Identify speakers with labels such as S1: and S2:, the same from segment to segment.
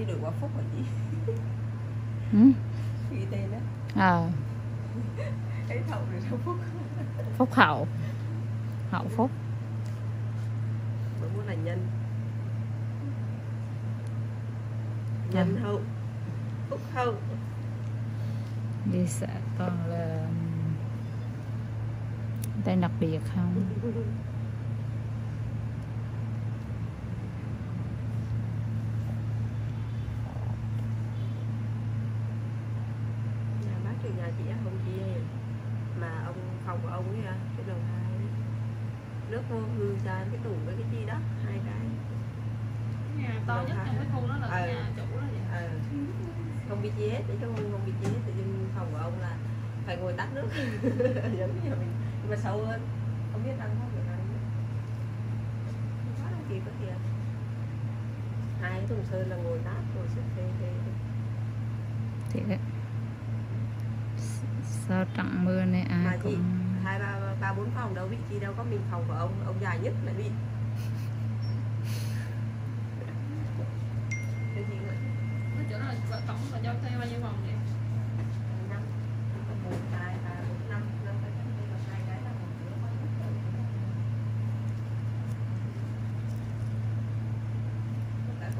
S1: đi được qua phúc hả chị?
S2: Ừ?
S1: ghi tên đó
S2: ờ.
S1: Thấy thầu rồi sao phúc?
S2: Phúc hậu. Hậu phúc.
S1: Mà muốn là nhân. Nhân. Hậu. Phúc hậu.
S2: Đi xã còn là tên đặc biệt không
S1: nhà bác từ nhà chị á, không chị em mà ông phòng của ông ấy à cái đầu hai ấy. nước vô hư ra cái tủ với cái chi đó hai cái
S3: nhà to nhất trong cái khu đó là
S1: Ờ.
S3: nhà chủ đó vậy
S1: ờ không bị chết để cho không không bị chết tự nhiên phòng của ông là phải ngồi tắt nước. Giống như mình nhưng mà sâu hơn. Không biết ăn không được ăn quá đâu kịp đó kìa. Hai cái thùng sơn là ngồi tát ngồi sức phê phê
S2: thì đấy sao trận mưa này
S1: mà
S2: ai
S1: chị
S2: cũng
S1: hai ba ba bốn phòng đâu bị chi đâu có mình phòng của ông ông già nhất lại bị cái gì nữa
S3: cái chỗ đó là vợ tổng là cho thuê bao nhiêu phòng vậy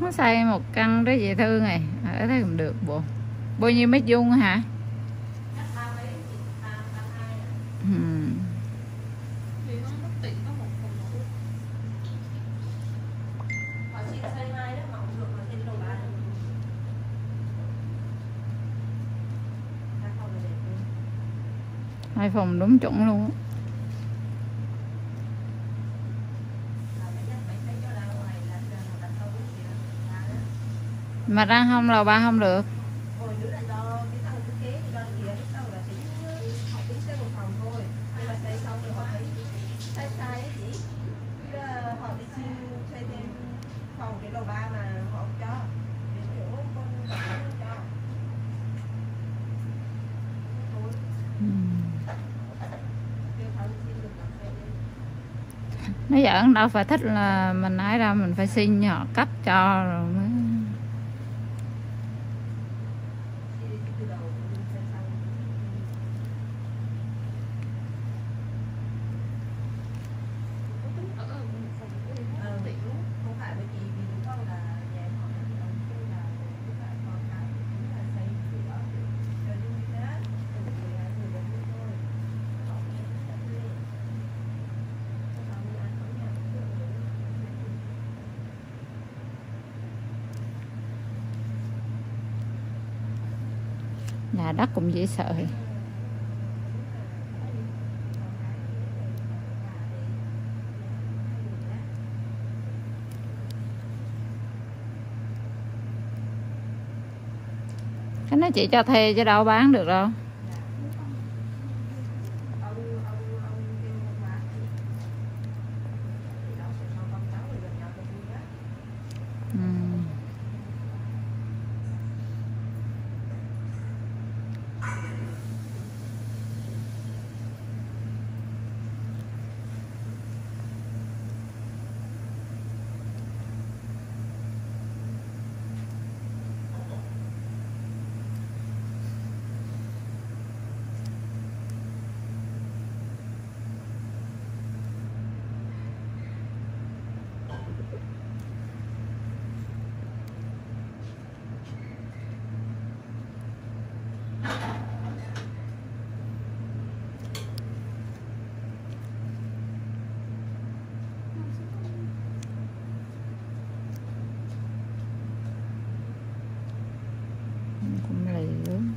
S1: có
S2: nó xây một căn đó dễ thương này. Ở đây cũng được bộ. Bao nhiêu mét vuông hả ừ.
S3: thì nó bất tiện có một phòng ngủ
S1: Họ xin xây hai đó mà không được mà trên lầu ba là được. Hai phòng là đẹp hơn
S2: hai phòng đúng chuẩn luôn mà ra không là ba không được
S1: Hồi nữa là do cái tầng thiết kế do kìa lúc đầu là tính họ tính xây một phòng thôi nhưng mà xây xong rồi họ thấy sai sai ấy chị Bây giờ họ đi xin xây thêm phòng cái lầu ba mà họ không cho cái chỗ con bảo không cho thôi
S2: ừ.
S1: kêu họ đi xin được làm xây lên
S2: nó giỡn, đâu phải thích là mình nói ra mình phải xin họ cấp cho rồi mới
S1: Đi từ đầu mình xây xong
S3: ở ở một phòng ngủ thì nó
S1: Ờ,
S3: bất tiện luôn
S1: không phải bởi vì vì đúng không là nhà em họ là đồng kêu là cũng phải con cái cũng là xây cửa cho vui tết từ người hai người đồng vui thôi họ cũng sẽ rất là tươi Không phải như ăn ở nhà cũng được nữa
S2: nhà đất cũng dễ sợ. Cái nó chỉ cho thuê chứ đâu bán được đâu cũng lì lắm